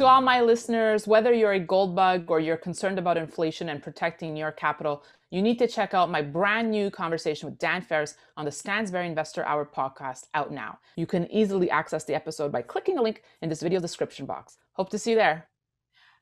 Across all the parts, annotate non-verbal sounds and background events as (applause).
To all my listeners, whether you're a gold bug or you're concerned about inflation and protecting your capital, you need to check out my brand new conversation with Dan Ferris on the Stansberry Investor Hour podcast out now. You can easily access the episode by clicking the link in this video description box. Hope to see you there.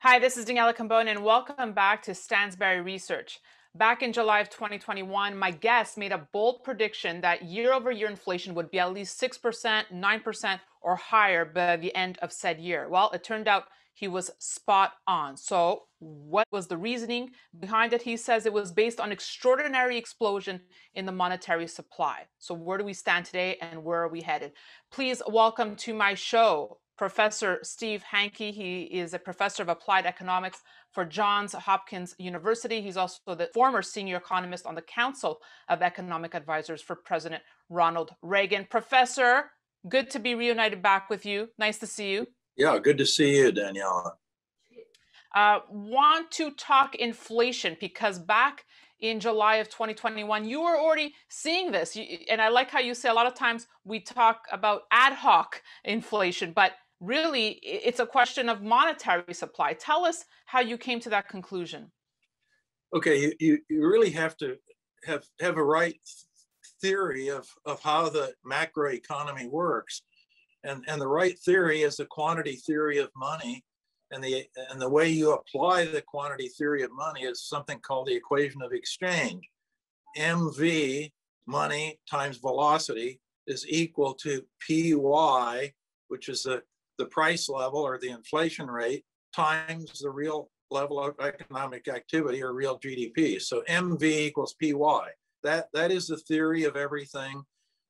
Hi, this is Daniela Cambone, and welcome back to Stansberry Research. Back in July of 2021, my guest made a bold prediction that year over year inflation would be at least 6%, 9%, or higher by the end of said year. Well, it turned out he was spot on. So, what was the reasoning behind it? He says it was based on extraordinary explosion in the monetary supply. So, where do we stand today and where are we headed? Please welcome to my show Professor Steve Hanke. He is a professor of applied economics for Johns Hopkins University. He's also the former senior economist on the Council of Economic Advisors for President Ronald Reagan. Professor, good to be reunited back with you. Nice to see you. Yeah, good to see you, Daniela. Uh, want to talk inflation because back in July of 2021, you were already seeing this. And I like how you say a lot of times we talk about ad hoc inflation, but really it's a question of monetary supply. Tell us how you came to that conclusion. Okay, you, you, really have to have, have a right theory of, of how the macroeconomy works. And, and the right theory is the quantity theory of money. And the, and the way you apply the quantity theory of money is something called the equation of exchange. MV, money times velocity, is equal to PY, which is the, the price level or the inflation rate, times the real level of economic activity or real GDP. So MV equals PY. That, that is the theory of everything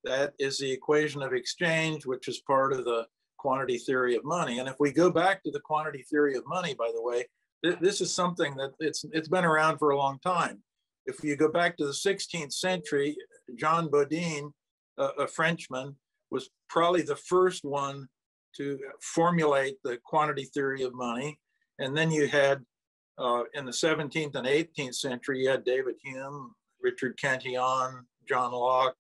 that is the equation of exchange, which is part of the quantity theory of money. And if we go back to the quantity theory of money, by the way, th- this is something that it's, it's been around for a long time. If you go back to the 16th century, John Bodin, uh, a Frenchman, was probably the first one to formulate the quantity theory of money. And then you had uh, in the 17th and 18th century, you had David Hume, Richard Cantillon, John Locke,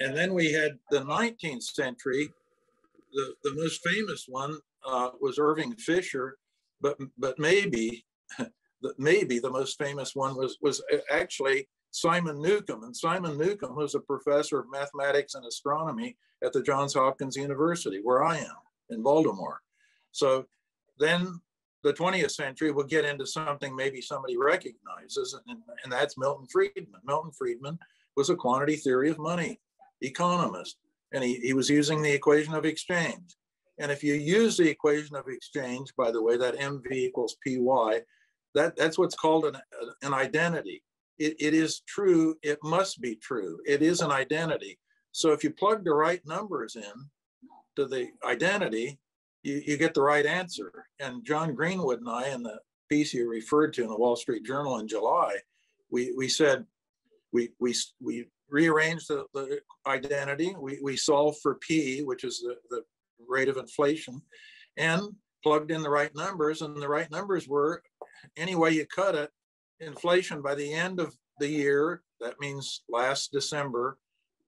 and then we had the 19th century. The, the most famous one uh, was Irving Fisher, but but maybe (laughs) maybe the most famous one was was actually Simon Newcomb. And Simon Newcomb was a professor of mathematics and astronomy at the Johns Hopkins University, where I am in Baltimore. So then the 20th century will get into something maybe somebody recognizes, and, and that's Milton Friedman. Milton Friedman was a quantity theory of money economist, and he, he was using the equation of exchange. And if you use the equation of exchange, by the way, that MV equals PY, that, that's what's called an, an identity. It, it is true, it must be true. It is an identity. So if you plug the right numbers in to the identity, you, you get the right answer. And John Greenwood and I, in the piece you referred to in the Wall Street Journal in July, we, we said we, we, we rearranged the, the identity. We, we solved for P, which is the, the rate of inflation, and plugged in the right numbers. And the right numbers were any way you cut it, inflation by the end of the year, that means last December,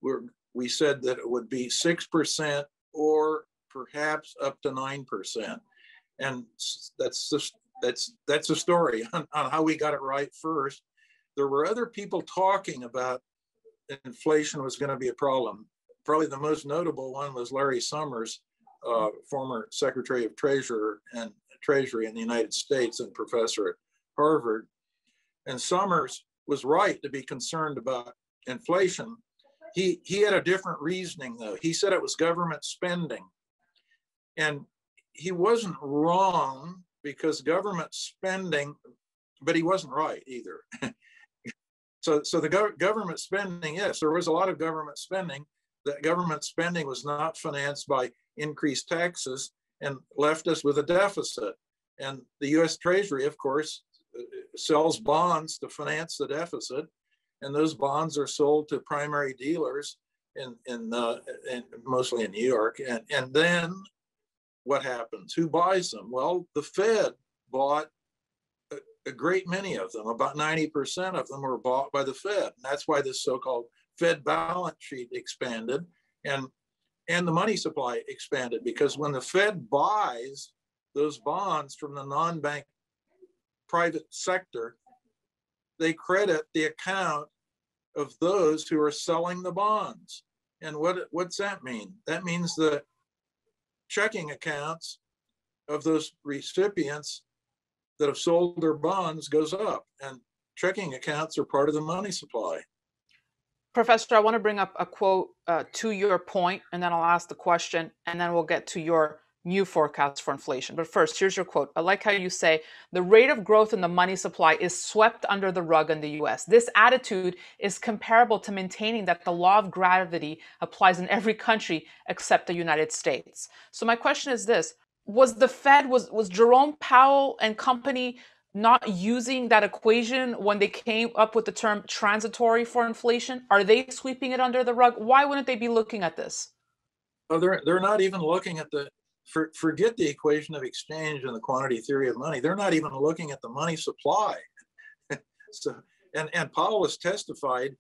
we're, we said that it would be 6% or perhaps up to 9%. And that's just, that's that's a story on, on how we got it right first. There were other people talking about inflation was going to be a problem. Probably the most notable one was Larry Summers, uh, former Secretary of Treasurer and Treasury in the United States and professor at Harvard. And Summers was right to be concerned about inflation. He, he had a different reasoning, though. He said it was government spending. And he wasn't wrong because government spending, but he wasn't right either. (laughs) So, so the go- government spending, yes, there was a lot of government spending. That government spending was not financed by increased taxes and left us with a deficit. And the US Treasury, of course, uh, sells bonds to finance the deficit. And those bonds are sold to primary dealers in, in, uh, in mostly in New York. And, and then what happens? Who buys them? Well, the Fed bought a great many of them, about 90% of them were bought by the Fed. And that's why this so-called Fed balance sheet expanded and, and the money supply expanded because when the Fed buys those bonds from the non-bank private sector, they credit the account of those who are selling the bonds. And what, what's that mean? That means the checking accounts of those recipients that have sold their bonds goes up and checking accounts are part of the money supply. Professor, I want to bring up a quote uh, to your point, and then I'll ask the question, and then we'll get to your new forecasts for inflation. But first, here's your quote. I like how you say the rate of growth in the money supply is swept under the rug in the US. This attitude is comparable to maintaining that the law of gravity applies in every country except the United States. So my question is this, was the Fed was was Jerome Powell and company not using that equation when they came up with the term transitory for inflation? Are they sweeping it under the rug? Why wouldn't they be looking at this? Oh, they're they're not even looking at the for, forget the equation of exchange and the quantity theory of money. They're not even looking at the money supply. (laughs) so, and, and has testified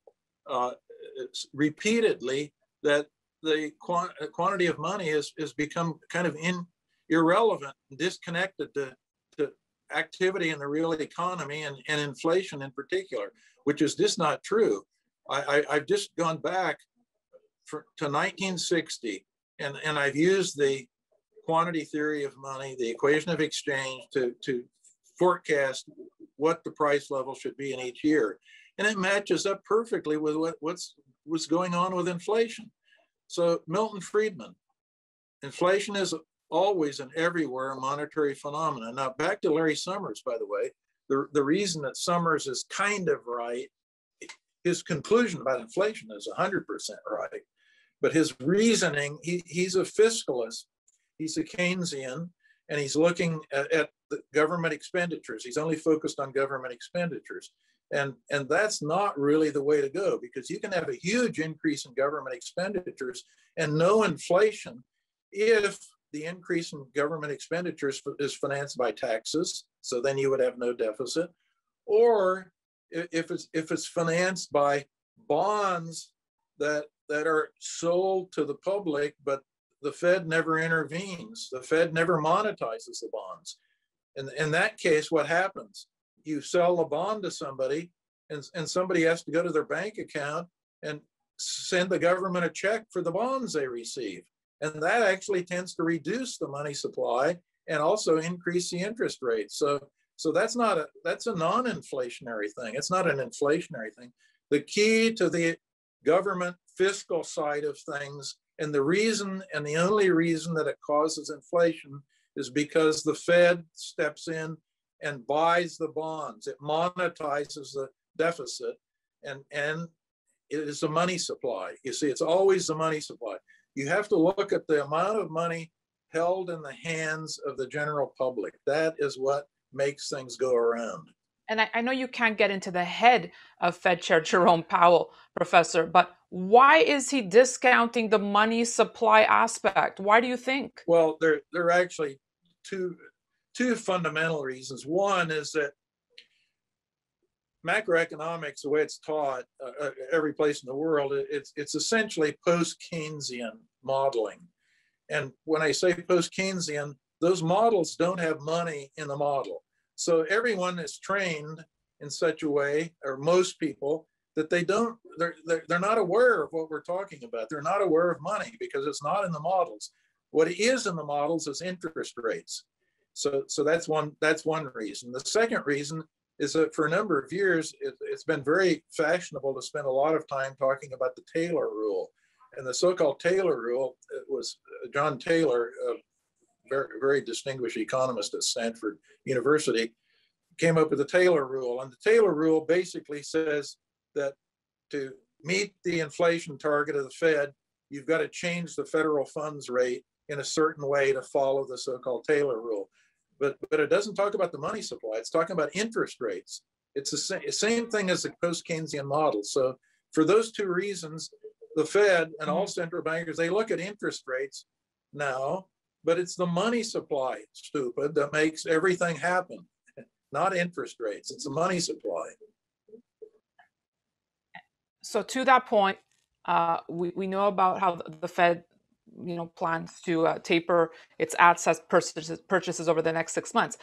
uh, repeatedly that the quant- quantity of money has, has become kind of in, irrelevant, disconnected to, to activity in the real economy and, and inflation in particular, which is just not true. I, I, have just gone back for, to 1960 and, and I've used the quantity theory of money, the equation of exchange to, to forecast what the price level should be in each year. And it matches up perfectly with what, what's, what's going on with inflation. So Milton Friedman, inflation is always and everywhere a monetary phenomenon. Now back to Larry Summers, by the way, the, the reason that Summers is kind of right, his conclusion about inflation is 100% right. But his reasoning, he, he's a fiscalist he's a Keynesian and he's looking at, at the government expenditures. He's only focused on government expenditures. And, and that's not really the way to go because you can have a huge increase in government expenditures and no inflation if the increase in government expenditures is financed by taxes. So then you would have no deficit. Or if it's, if it's financed by bonds that, that are sold to the public, but the Fed never intervenes. The Fed never monetizes the bonds. And in that case, what happens? You sell a bond to somebody, and, and somebody has to go to their bank account and send the government a check for the bonds they receive. And that actually tends to reduce the money supply and also increase the interest rate. So, so that's not a that's a non-inflationary thing. It's not an inflationary thing. The key to the government fiscal side of things and the reason, and the only reason that it causes inflation is because the Fed steps in and buys the bonds. It monetizes the deficit and, and it is a money supply. You see, it's always the money supply. You have to look at the amount of money held in the hands of the general public. That is what makes things go around. And I, I know you can't get into the head of Fed Chair Jerome Powell, Professor, but why is he discounting the money supply aspect? Why do you think? Well, there, there are actually two, two fundamental reasons. One is that macroeconomics, the way it's taught uh, uh every place in the world, it's, it's essentially post Keynesian modeling. And when I say post Keynesian, those models don't have money in the model. So everyone is trained in such a way, or most people, that they don't, they're, they're, they're not aware of what we're talking about. They're not aware of money because it's not in the models. What is in the models is interest rates. So, so that's one, that's one reason. The second reason is that for a number of years, it, has been very fashionable to spend a lot of time talking about the Taylor rule. And the so-called Taylor rule was uh, John Taylor, a very, very distinguished economist at Stanford University, came up with the Taylor rule. And the Taylor rule basically says that to meet the inflation target of the Fed, you've got to change the federal funds rate in a certain way to follow the so-called Taylor rule. But, but it doesn't talk about the money supply. It's talking about interest rates. It's the same, same thing as the post-Keynesian model. So for those two reasons, the Fed and all mm-hmm. central bankers, they look at interest rates now, but it's the money supply, stupid, that makes everything happen, not interest rates. It's the money supply so to that point, uh, we, we know about how the Fed you know plans to uh, taper its asset purchases, purchases over the next six months.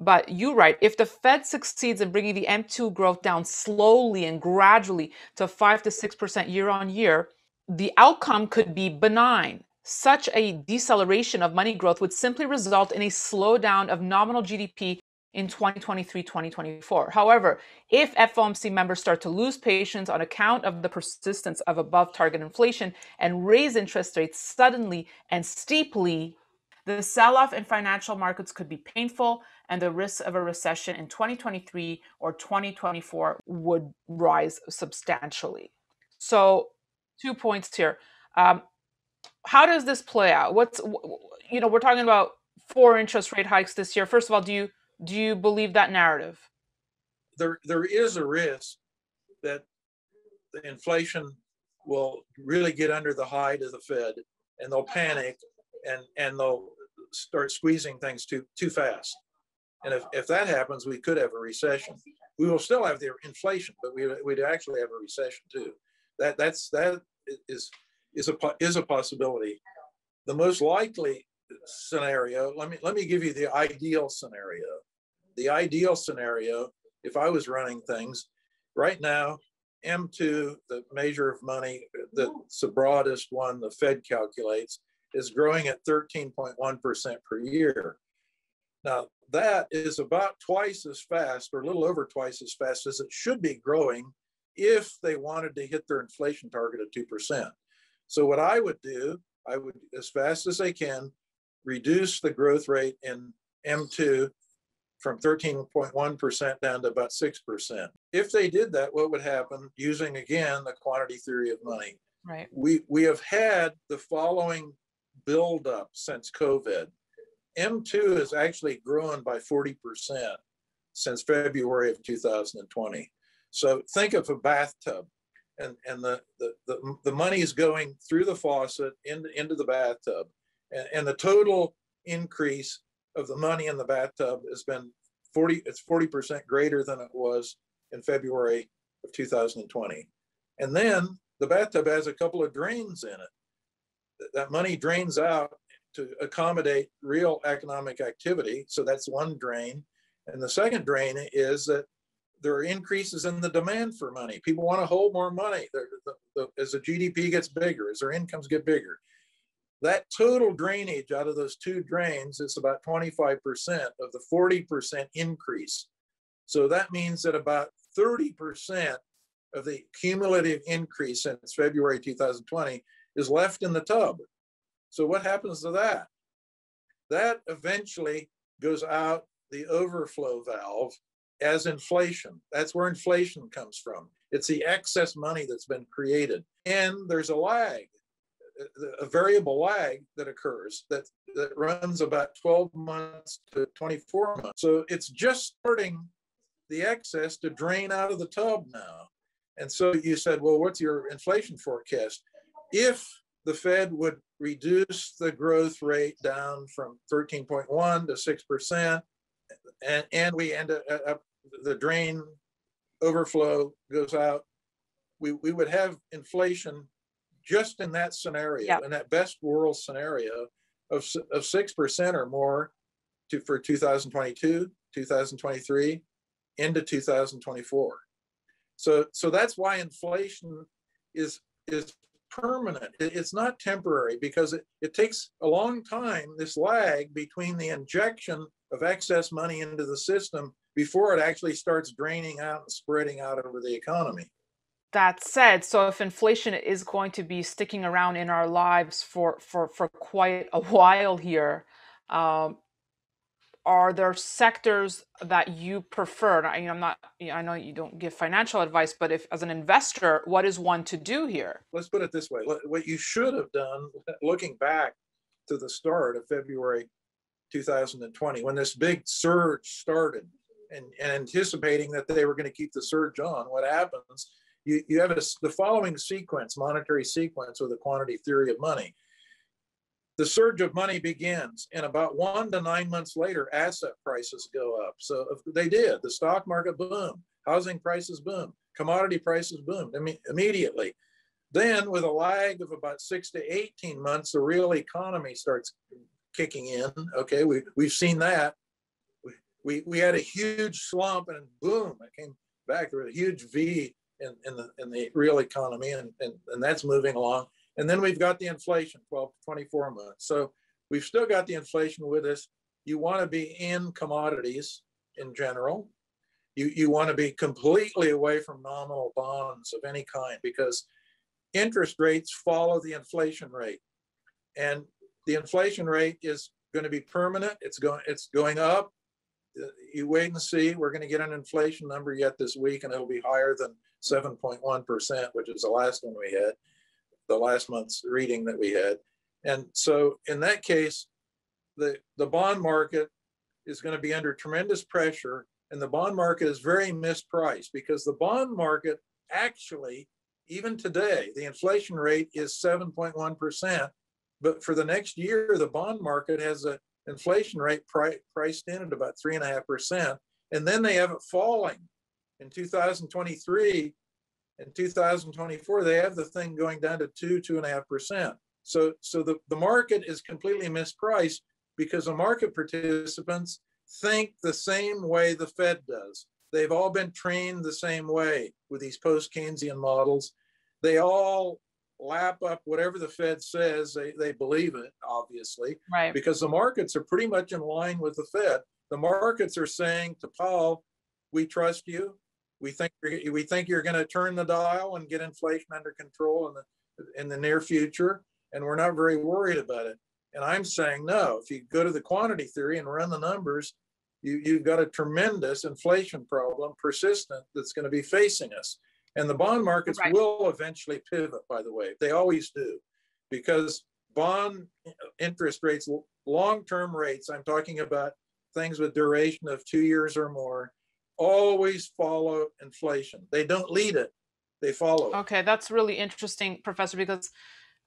But you write if the Fed succeeds in bringing the M2 growth down slowly and gradually to five to six percent year on year, the outcome could be benign. Such a deceleration of money growth would simply result in a slowdown of nominal GDP in 2023 2024. However, if FOMC members start to lose patience on account of the persistence of above target inflation and raise interest rates suddenly and steeply, the sell off in financial markets could be painful, and the risk of a recession in 2023 or 2024 would rise substantially. So, two points here. Um, how does this play out? What's you know we're talking about four interest rate hikes this year. First of all, do you do you believe that narrative? There, there is a risk that the inflation will really get under the hide of the Fed, and they'll panic, and and they'll start squeezing things too too fast. And if, if that happens, we could have a recession. We will still have the inflation, but we we'd actually have a recession too. That that's that is is a is a possibility. The most likely scenario. Let me let me give you the ideal scenario the ideal scenario, if I was running things right now, M2, the measure of money, that's the broadest one the Fed calculates, is growing at 13.1% per year. Now, that is about twice as fast, or a little over twice as fast as it should be growing if they wanted to hit their inflation target of 2%. So, what I would do, I would, as fast as I can, reduce the growth rate in M2 from 13.1% down to about 6%. If they did that, what would happen using again the quantity theory of money? Right. We we have had the following buildup since COVID. M2 has actually grown by 40% since February of 2020. So think of a bathtub and, and the, the, the, the money is going through the faucet into, into the bathtub. And, and the total increase of the money in the bathtub has been 40, it's 40% greater than it was in February of 2020. And then the bathtub has a couple of drains in it. That money drains out to accommodate real economic activity. So that's one drain. And the second drain is that there are increases in the demand for money. People want to hold more money the, the, the, as the GDP gets bigger, as their incomes get bigger that total drainage out of those two drains is about 25% of the 40% increase. So that means that about 30% of the cumulative increase since February 2020 is left in the tub. So what happens to that? That eventually goes out the overflow valve as inflation. That's where inflation comes from. It's the excess money that's been created. And there's a lag a variable lag that occurs that, that runs about 12 months to 24 months. So it's just starting the excess to drain out of the tub now. And so you said, well, what's your inflation forecast? If the Fed would reduce the growth rate down from 13.1 to 6%, and, and we end uh, up, the drain overflow goes out, we, we would have inflation just in that scenario, yep. in that best world scenario of, of 6% or more to, for 2022, 2023, into 2024. So, so that's why inflation is, is permanent. It's not temporary because it, it takes a long time, this lag between the injection of excess money into the system before it actually starts draining out and spreading out over the economy that said, so if inflation is going to be sticking around in our lives for for for quite a while here, um, are there sectors that you prefer? I, am not. I know you don't give financial advice, but if as an investor, what is one to do here? Let's put it this way: what you should have done, looking back to the start of February 2020, when this big surge started, and, and anticipating that they were going to keep the surge on, what happens? you, you have a, the following sequence, monetary sequence with a quantity theory of money. The surge of money begins, and about one to nine months later, asset prices go up. So they did. The stock market boom, housing prices boom, commodity prices boom I mean, immediately. Then, with a lag of about six to 18 months, the real economy starts kicking in. Okay, we, we've seen that. We, we, we had a huge slump and boom, it came back. There was a huge V in, in, the, in the real economy, and, and, and that's moving along. And then we've got the inflation, 12 to 24 months. So we've still got the inflation with us. You want to be in commodities in general. You, you want to be completely away from nominal bonds of any kind because interest rates follow the inflation rate. And the inflation rate is going to be permanent. It's going, it's going up. Uh, you wait and see. We're going to get an inflation number yet this week, and it'll be higher than 7.1%, which is the last one we had, the last month's reading that we had. And so in that case, the, the bond market is going to be under tremendous pressure and the bond market is very mispriced because the bond market actually, even today, the inflation rate is 7.1%. But for the next year, the bond market has an inflation rate pri- priced in at about 3.5%. And then they have it falling in 2023 and 2024 they have the thing going down to two two and a half percent so so the, the market is completely mispriced because the market participants think the same way the Fed does. They've all been trained the same way with these post Keynesian models. They all lap up whatever the Fed says, they, they believe it, obviously, right. because the markets are pretty much in line with the Fed. The markets are saying to Powell, we trust you. We think we think you're going to turn the dial and get inflation under control in the in the near future, and we're not very worried about it. And I'm saying no. If you go to the quantity theory and run the numbers, you, you've got a tremendous inflation problem, persistent, that's going to be facing us. And the bond markets right. will eventually pivot, by the way. They always do, because bond interest rates, long term rates, I'm talking about things with duration of two years or more, always follow inflation. They don't lead it, they follow. Okay, that's really interesting, Professor, because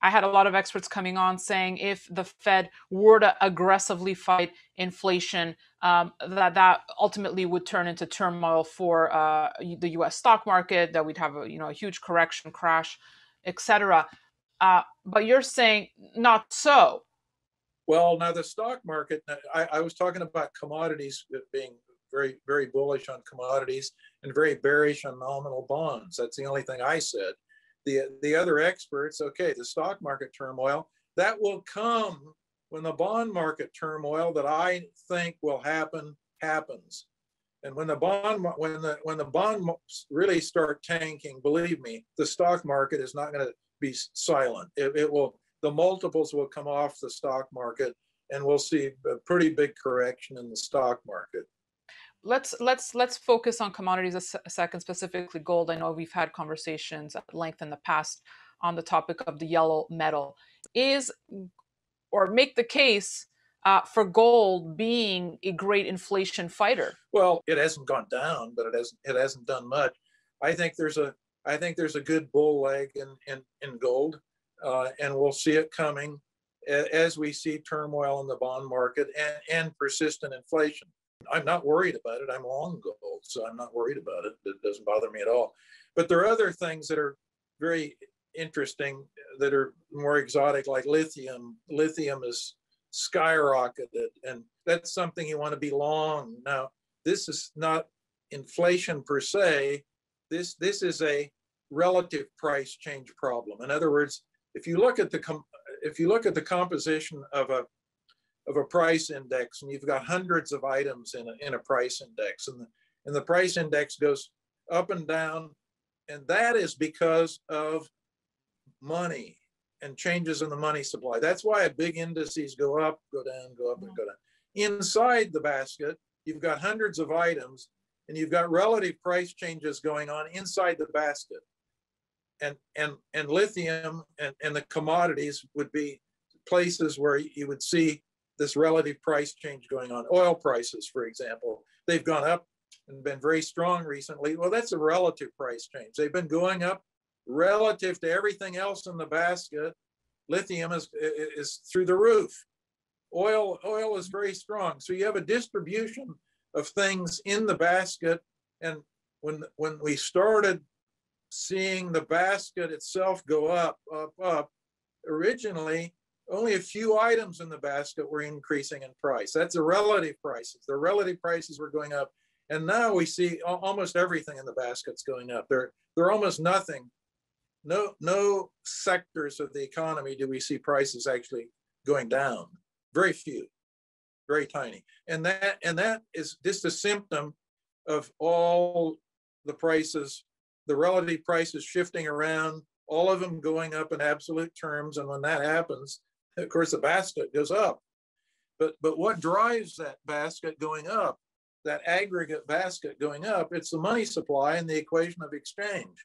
I had a lot of experts coming on saying if the Fed were to aggressively fight inflation, um, that that ultimately would turn into turmoil for uh, the U.S. stock market. That we'd have a you know a huge correction, crash, etc. Uh, but you're saying not so. Well, now the stock market. I, I was talking about commodities being very very bullish on commodities and very bearish on nominal bonds. That's the only thing I said the the other experts okay the stock market turmoil that will come when the bond market turmoil that i think will happen happens. And when the bond when the when the bond really start tanking believe me the stock market is not going to be silent. It, it will the multiples will come off the stock market and we'll see a pretty big correction in the stock market let's let's let's focus on commodities a, second specifically gold. I know we've had conversations at length in the past on the topic of the yellow metal. Is or make the case uh, for gold being a great inflation fighter? Well it hasn't gone down but it hasn't it hasn't done much. I think there's a i think there's a good bull leg in in, in gold uh, and we'll see it coming as we see turmoil in the bond market and, and persistent inflation I'm not worried about it. I'm long gold, so I'm not worried about it. It doesn't bother me at all. But there are other things that are very interesting that are more exotic, like lithium. Lithium is skyrocketed, and that's something you want to be long. Now, this is not inflation per se. This this is a relative price change problem. In other words, if you look at the com- if you look at the composition of a of a price index and you've got hundreds of items in a, in a price index and the, and the price index goes up and down and that is because of money and changes in the money supply. That's why big indices go up go down go up and go down. Inside the basket you've got hundreds of items and you've got relative price changes going on inside the basket. And and and lithium and, and the commodities would be places where you would see this relative price change going on. Oil prices, for example, they've gone up and been very strong recently. Well, that's a relative price change. They've been going up relative to everything else in the basket. Lithium is, is through the roof. Oil, oil is very strong. So you have a distribution of things in the basket. And when when we started seeing the basket itself go up, up, up. Originally, only a few items in the basket were increasing in price. That's the relative prices. The relative prices were going up. And now we see almost everything in the basket's going up. There, there are almost nothing, no, no sectors of the economy do we see prices actually going down. Very few, very tiny. And that, and that is just a symptom of all the prices, the relative prices shifting around, all of them going up in absolute terms. And when that happens, of course, the basket goes up. But, but what drives that basket going up, that aggregate basket going up, it's the money supply and the equation of exchange.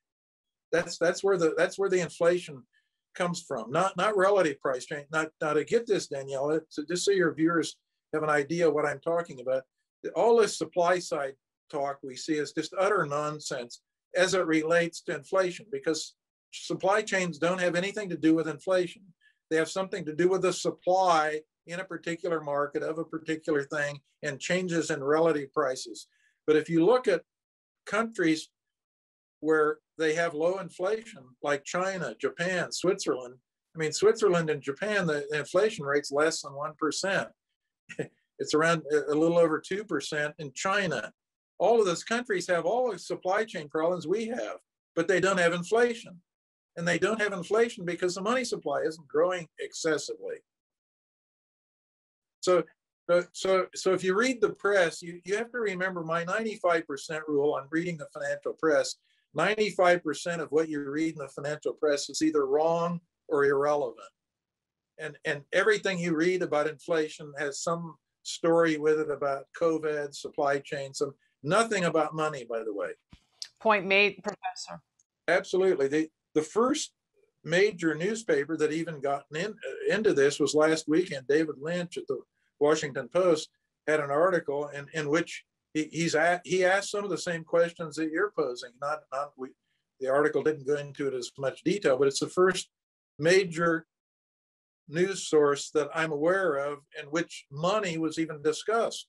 That's, that's, where, the, that's where the inflation comes from, not, not relative price change. Not, now to get this, Daniela, so just so your viewers have an idea what I'm talking about, all this supply side talk we see is just utter nonsense as it relates to inflation because supply chains don't have anything to do with inflation. They have something to do with the supply in a particular market of a particular thing and changes in relative prices. But if you look at countries where they have low inflation, like China, Japan, Switzerland, I mean, Switzerland and Japan, the, inflation rate's less than 1%. (laughs) it's around a little over 2% in China. All of those countries have all the supply chain problems we have, but they don't have inflation and they don't have inflation because the money supply isn't growing excessively. So, so, so if you read the press, you, you have to remember my 95% rule on reading the financial press. 95% of what you read in the financial press is either wrong or irrelevant. And, and everything you read about inflation has some story with it about COVID, supply chain, some nothing about money, by the way. Point made, Professor. Absolutely. The, the first major newspaper that even gotten in, uh, into this was last weekend. David Lynch at the Washington Post had an article in, in which he, he's at, he asked some of the same questions that you're posing. Not, not we, the article didn't go into it as much detail, but it's the first major news source that I'm aware of in which money was even discussed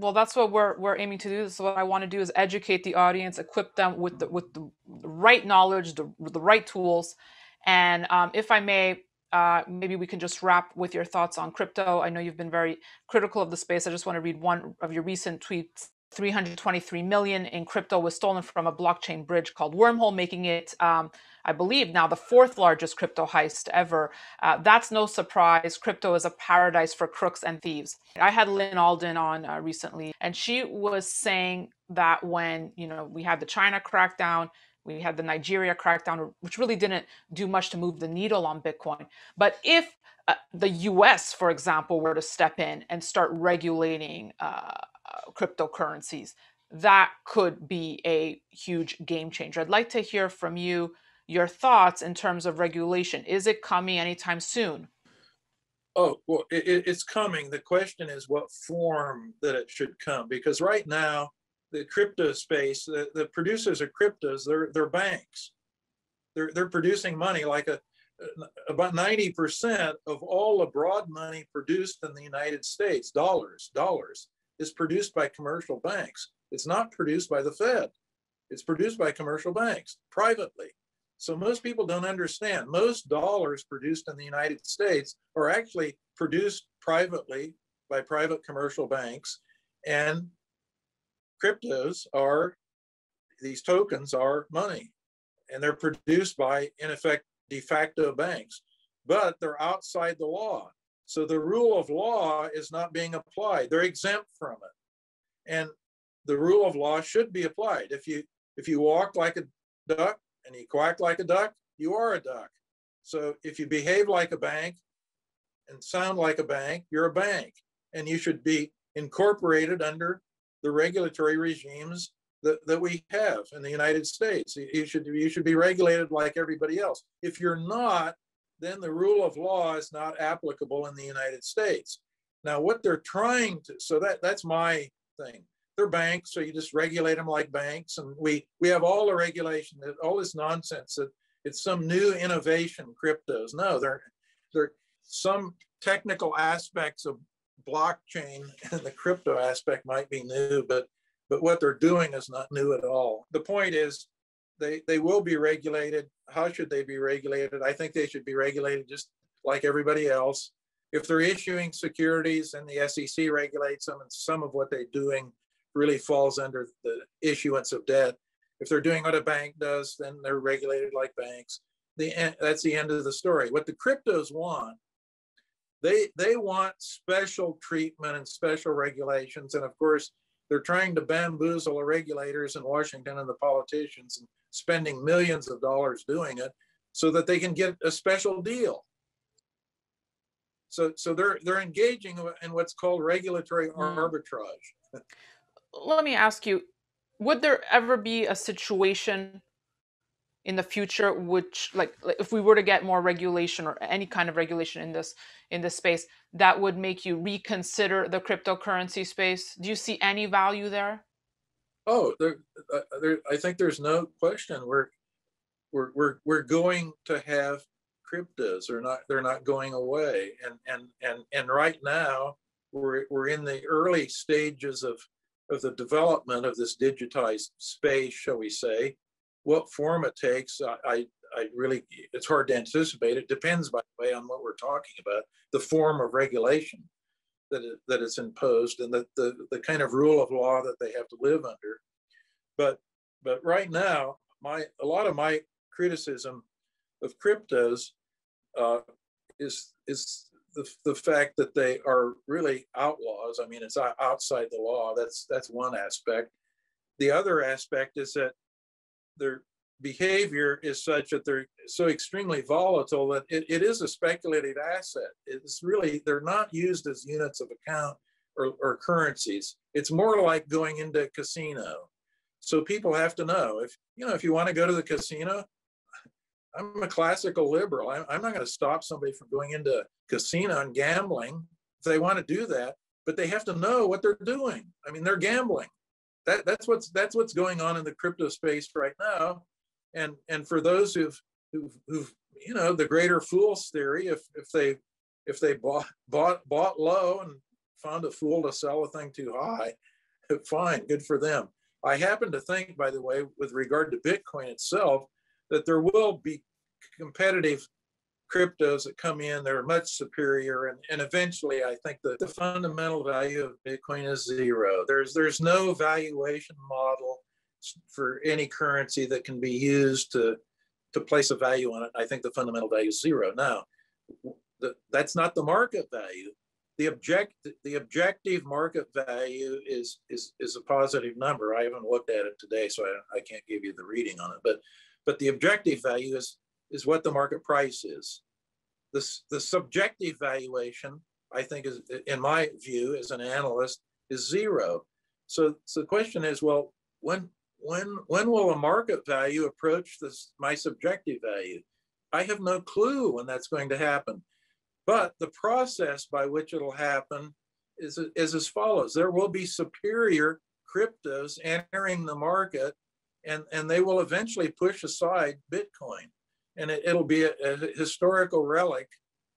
well that's what we're we're aiming to do. So what i want to do is educate the audience equip them with the with the right knowledge the, the right tools. And um, if i may uh, maybe we can just wrap with your thoughts on crypto. I know you've been very critical of the space. I just want to read one of your recent tweets. 323 million in crypto was stolen from a blockchain bridge called Wormhole, making it, um, I believe, now the fourth largest crypto heist ever. Uh, that's no surprise. Crypto is a paradise for crooks and thieves. I had Lyn Alden on uh, recently, and she was saying that when you know we had the China crackdown, we had the Nigeria crackdown, which really didn't do much to move the needle on Bitcoin. But if uh, the US, for example, were to step in and start regulating uh, cryptocurrencies, that could be a huge game changer. I'd like to hear from you your thoughts in terms of regulation. Is it coming anytime soon? Oh, well, it, it's coming. The question is what form that it should come. Because right now, the crypto space, the, the producers of cryptos, they're, they're banks. They're, they're producing money like a, about 90% of all abroad money produced in the United States, dollars, dollars, is produced by commercial banks. It's not produced by the Fed. It's produced by commercial banks privately. So most people don't understand. Most dollars produced in the United States are actually produced privately by private commercial banks. And cryptos are, these tokens are money. And they're produced by, in effect, de facto banks, but they're outside the law. So the rule of law is not being applied. They're exempt from it. And the rule of law should be applied. If you if you walk like a duck and you quack like a duck, you are a duck. So if you behave like a bank and sound like a bank, you're a bank. And you should be incorporated under the regulatory regimes that, that we have in the United States. You should you should be regulated like everybody else. If you're not, then the rule of law is not applicable in the United States. Now, what they're trying to, so that that's my thing. They're banks, so you just regulate them like banks, and we we have all the regulation, all this nonsense that it's some new innovation, cryptos. No, they're they're some technical aspects of blockchain (laughs) and the crypto aspect might be new, but but what they're doing is not new at all. The point is, they they will be regulated. How should they be regulated? I think they should be regulated just like everybody else. If they're issuing securities and the SEC regulates them, and some of what they're doing really falls under the issuance of debt. If they're doing what a bank does, then they're regulated like banks. The that's the end of the story. What the cryptos want, they they want special treatment and special regulations, and of course they're trying to bamboozle the regulators in Washington and the politicians and spending millions of dollars doing it so that they can get a special deal. So, so they're they're engaging in what's called regulatory hmm. arbitrage. (laughs) Let me ask you: Would there ever be a situation in the future which like, if we were to get more regulation or any kind of regulation in this in this space that would make you reconsider the cryptocurrency space? Do you see any value there? Oh there, uh, there i think there's no question we're we're we're, we're going to have cryptos. They're not they're not going away. And and and and right now we're we're in the early stages of of the development of this digitized space shall we say what form it takes, I, I really, it's hard to anticipate. It depends, by the way, on what we're talking about, the form of regulation that, it, that is imposed and the, the, the kind of rule of law that they have to live under. But, but right now, my, a lot of my criticism of cryptos uh, is, is the, the fact that they are really outlaws. I mean, it's outside the law. That's, that's one aspect. The other aspect is that their behavior is such that they're so extremely volatile that it, it is a speculative asset. It's really, they're not used as units of account or, or currencies. It's more like going into a casino. So people have to know if, you know, if you want to go to the casino, I'm a classical liberal. I'm, I'm not going to stop somebody from going into casino and gambling if they want to do that, but they have to know what they're doing. I mean, they're gambling that, that's what's that's what's going on in the crypto space right now. And and for those who've who've, who've you know the greater fools theory, if if they if they bought bought bought low and found a fool to sell a thing too high, (laughs) fine, good for them. I happen to think, by the way, with regard to Bitcoin itself, that there will be competitive cryptos that come in that are much superior and, and eventually i think that the fundamental value of bitcoin is zero. There's there's no valuation model for any currency that can be used to to place a value on it. I think the fundamental value is zero. Now the, that's not the market value. The object the objective market value is is is a positive number. I haven't looked at it today so i, I can't give you the reading on it but but the objective value is is what the market price is. The, the subjective valuation, I think, is in my view as an analyst, is zero. So, so the question is, well, when when when will a market value approach this my subjective value? I have no clue when that's going to happen. But the process by which it'll happen is, is as follows. There will be superior cryptos entering the market and, and they will eventually push aside Bitcoin and it, will be a, a, historical relic.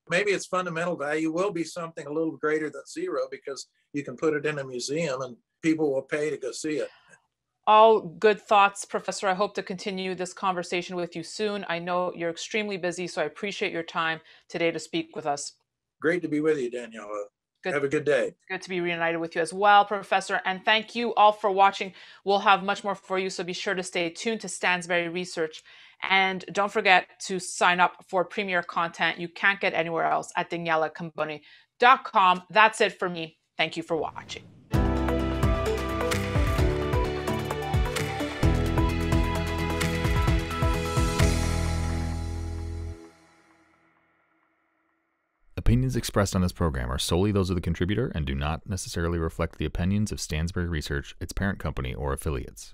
Maybe its fundamental value will be something a little greater than zero because you can put it in a museum and people will pay to go see it. All good thoughts, Professor. I hope to continue this conversation with you soon. I know you're extremely busy, so I appreciate your time today to speak with us. Great to be with you, Daniela. Good. Have a good day. Good to be reunited with you as well, Professor. And thank you all for watching. We'll have much more for you, so be sure to stay tuned to Stansberry Research and don't forget to sign up for premier content you can't get anywhere else at danielacambone.com. That's it for me. Thank you for watching. Opinions expressed on this program are solely those of the contributor and do not necessarily reflect the opinions of Stansberry Research, its parent company, or affiliates.